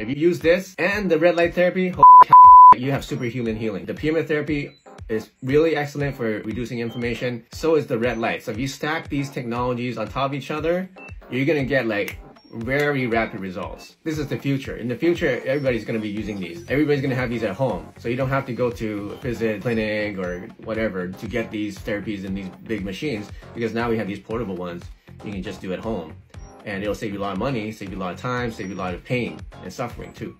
If you use this and the red light therapy, you have superhuman healing. The PEMF therapy is really excellent for reducing inflammation. So is the red light. So if you stack these technologies on top of each other, you're gonna get like very rapid results. This is the future. In the future, everybody's going to be using these. Everybody's going to have these at home. So you don't have to go to a visit clinic or whatever to get these therapies in these big machines because now we have these portable ones you can just do at home. And it'll save you a lot of money, save you a lot of time, save you a lot of pain and suffering too.